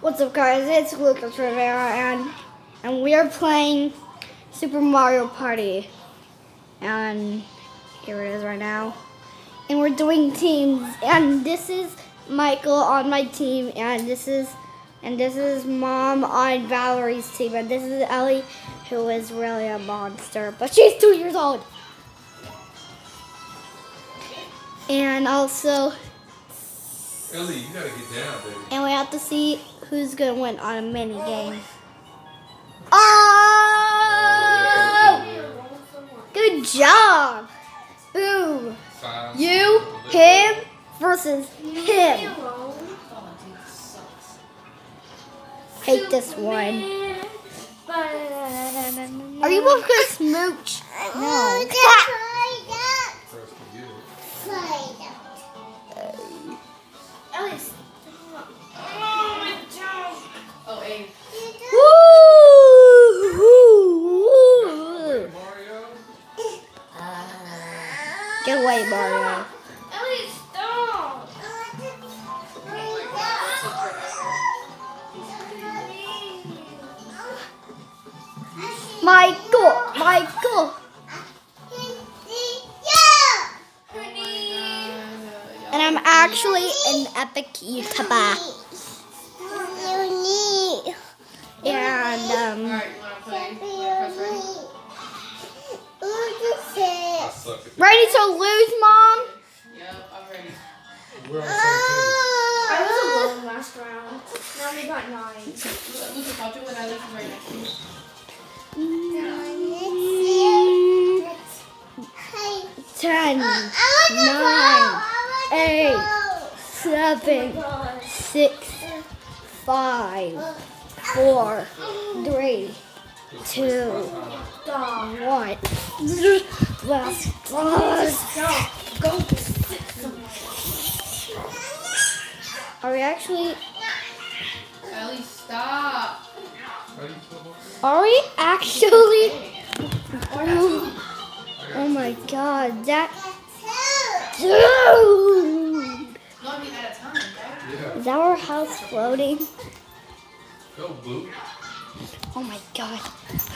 What's up, guys? It's Lucas Rivera, and and we are playing Super Mario Party, and here it is right now. And we're doing teams, and this is Michael on my team, and this is and this is Mom on Valerie's team, and this is Ellie, who is really a monster, but she's two years old. And also, Ellie, you gotta get down, baby. and we have to see who's gonna win on a mini game. Oh! Good job! Boom! You, him versus him. Hate this one. Are you both gonna smooch? No. Oh, Get suck at to lose, Mom? Yep, I'm ready. We're on the I was alone last round. Now we got nine. Lucas, I'll do what I live right next to you. Ten, nine, eight, seven, six, five, four, three, two, one. Go. Are we actually? Ellie, stop. How do you spell it? Are we actually? Oh, oh my God! That. Dude! No, I mean at a time, right? Yeah. Is our house floating? Oh my god.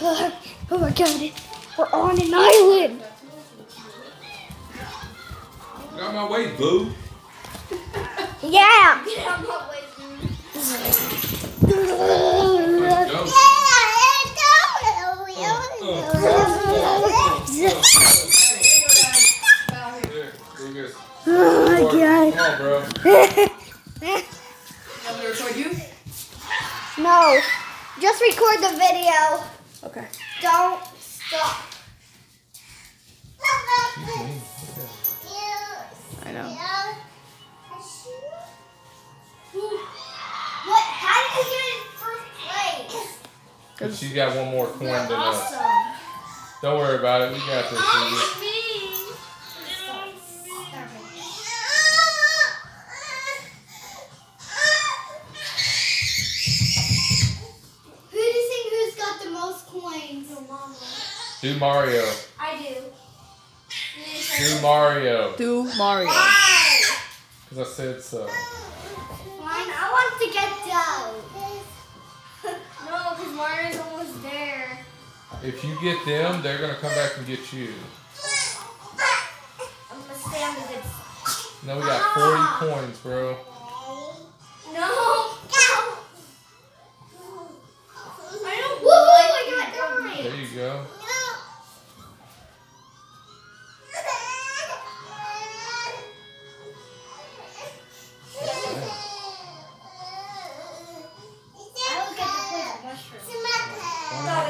Oh my god. We're on an island. Get out my way, Boo. Yeah. Go. There, Lucas. Oh my Come god. on, bro. Want me to record you? No. Just record the video. Okay. Don't stop. Mm-hmm. I know. What? How did you get in first place? Cause she's got one more coin than us. Don't worry about it. We got this. Lucas. Who do you I do. Do Mario. Do Mario. Why? Cause I said so. Fine. I want to get down. No, because Mario's almost there. If you get them, they're gonna come back and get you. I'm gonna stay on the good side. Now we got 40 coins, bro.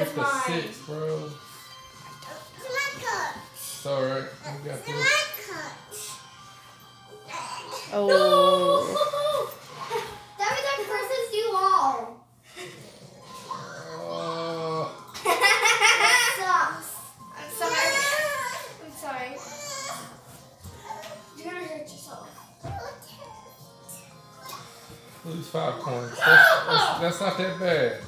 Why That not is get the mine. six, bro? It's alright. We got this. Oh. That was our versus you all. Uh, Sucks. I'm sorry. I'm sorry. You're gonna hurt yourself. lose five coins. That's, that's, that's not that bad.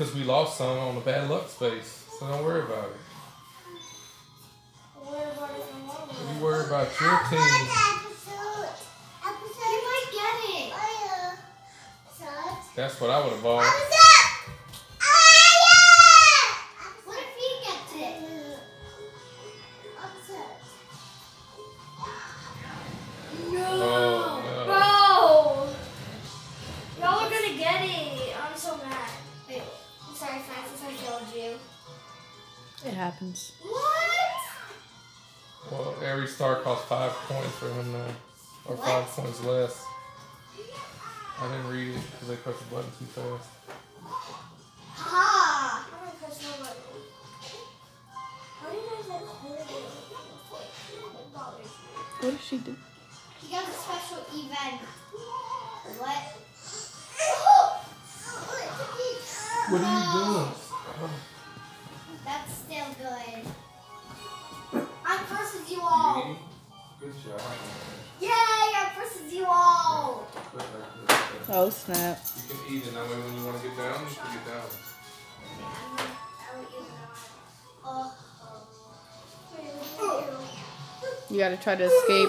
Because we lost some on the bad luck space. So don't worry about it. What about it from You worry about your team. You might get it. That's what I would have bought. You. It happens. What? Well, every star costs five points for him now. Or five points less. I didn't read it because I pressed the button too fast. Ha! I'm gonna press no button. How do you guys like hold it? It bothers me. What did she do? He got a special event. What? What are you doing? That's still good. I'm versus you all. Good job. Yay! I'm versus you all. Oh snap! You can eat it that way when you want to get down, you can get down. Oh. You gotta try to escape.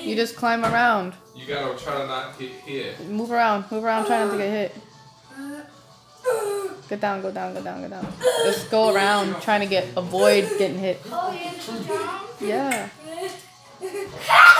You just climb around. You gotta try to not get hit. Move around. Move around. Try not to get hit. Get down. Go down. Go down. Go down. Just go around trying to get avoid getting hit. Oh, yeah,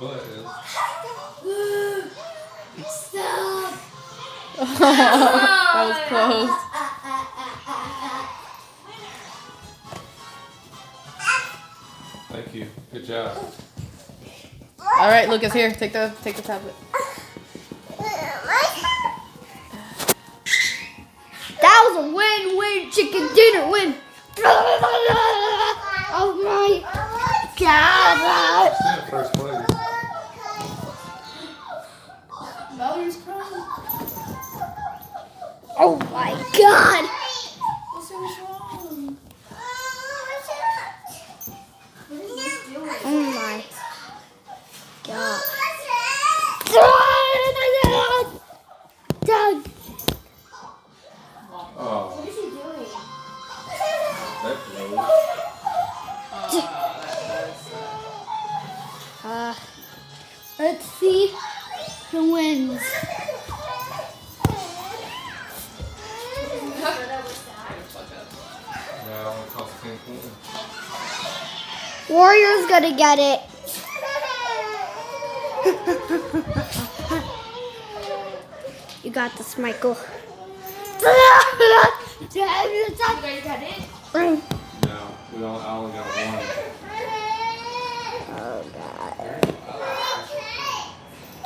butt? Is? Stop. that was close. Thank you. Good job. All right, Lucas, here. Take the take the tablet. That was a win-win chicken dinner win. Oh my god. Oh my god. Get it. you got this, Michael. You guys got it? No, we all, I only got one. Oh, god.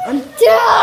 I'm done.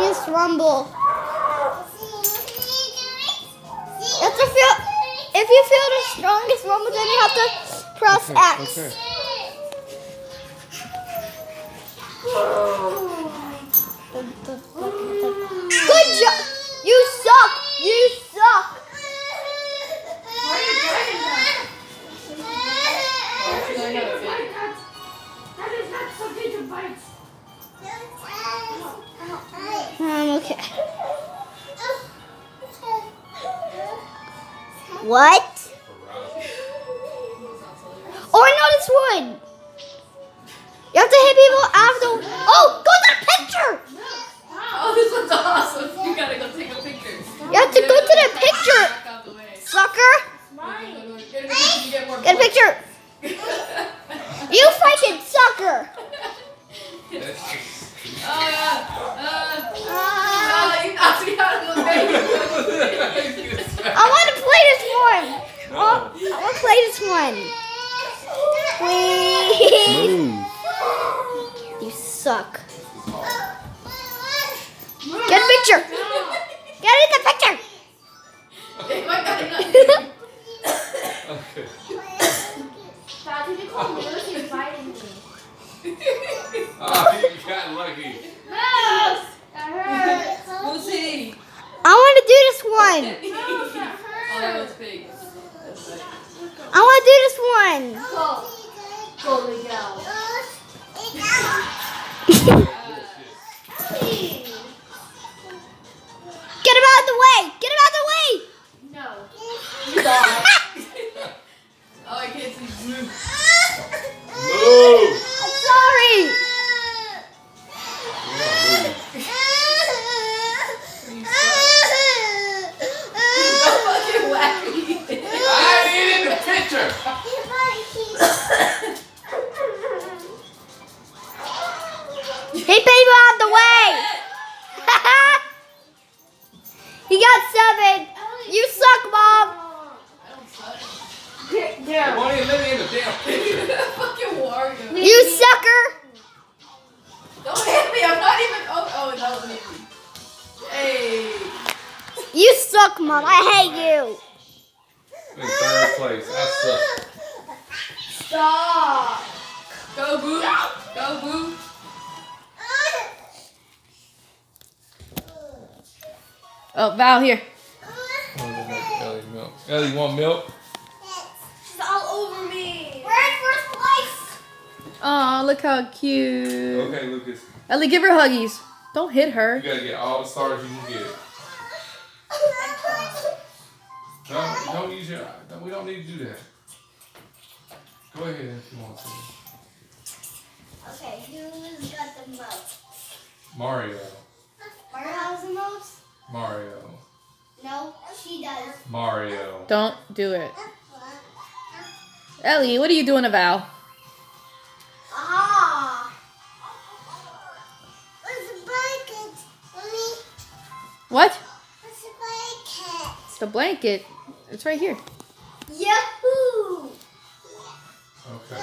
strongest rumble. You feel. If you feel the strongest rumble, then you have to press X. Okay. Good job. You suck. You What? Oh, I know this one. You have to hit people after. Oh, go to the picture. Oh, this one's awesome. You gotta go take a picture. You have to go to the picture, Back out the way. sucker. Get a picture, you get more Get a points. picture. You freaking sucker. Oh yeah. Uh, Uh, oh, you knocked me out of the way. I want to play this one. Oh, I want to play this one. Please. You suck. Get a picture. Get in the picture. Hey, my God, nothing. Okay. Dad, did you call Lucy inviting me? Oh, you got lucky. No! That hurts. Lucy. I want to do this one. No, that Oh, that was hurts. fake. That's fake. I want to do this one. Oh, Val, here. I'm gonna Ellie milk. Ellie, you want milk? She's all over me. We're in first place. Oh, look how cute. Okay, Lucas. Ellie, give her huggies. Don't hit her. You gotta get all the stars you can get. Don't, don't use your. Don't, we don't need to do that. Go ahead if you want to. Okay, who's got the most? Mario. Mario has the most? Mario. No, she does. Mario. Don't do it. Ellie, what are you doing to Val? Ah. Where's the blanket? Mommy, What? where's the blanket? The blanket. It's right here. Yahoo! Okay.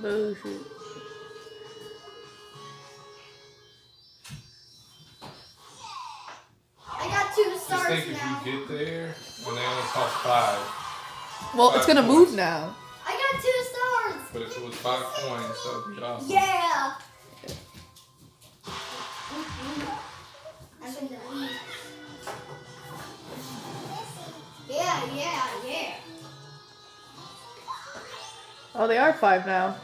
Bullshit. Just stars think if now. you get there and they only cost five, Well, it's gonna move now. I got two stars. but if it was five coins, that would be awesome. Yeah. I'm in the lead. Yeah, yeah, yeah. Oh, they are five now.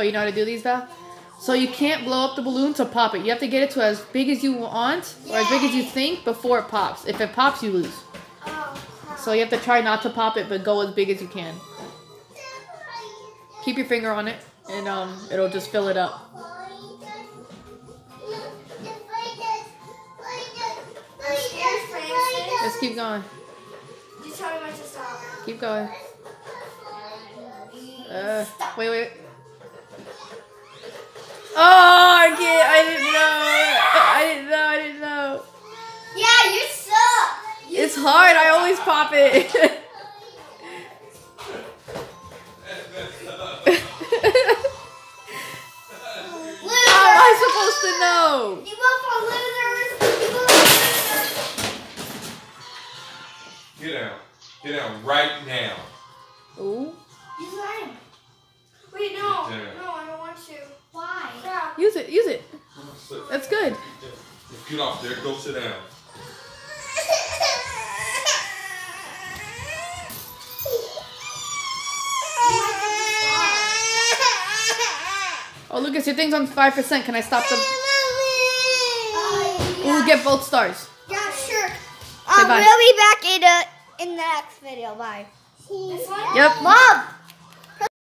Oh, you know how to do these, Val? So you can't blow up the balloon to pop it. You have to get it to as big as you want or as big as you think before it pops. If it pops, you lose. Oh, So you have to try not to pop it, but go as big as you can. Keep your finger on it, and um, it'll just fill it up. Just keep going. Just tell me when to stop. Keep going. Uh, wait, wait. Oh, I can't. I didn't know. I didn't know. I didn't know. Yeah, you suck. It's hard. I always pop it. How am I supposed to know? You vote for losers. You vote for losers. Get down. Get down right now. Use it. Use it. That's good. Get off there. Go sit down. Oh, Lucas, your thing's on 5%. Can I stop them? Uh, We'll get both stars. yeah, sure. Um, bye. we'll be back in, uh, in the next video. Bye. This one? Yep. Mom!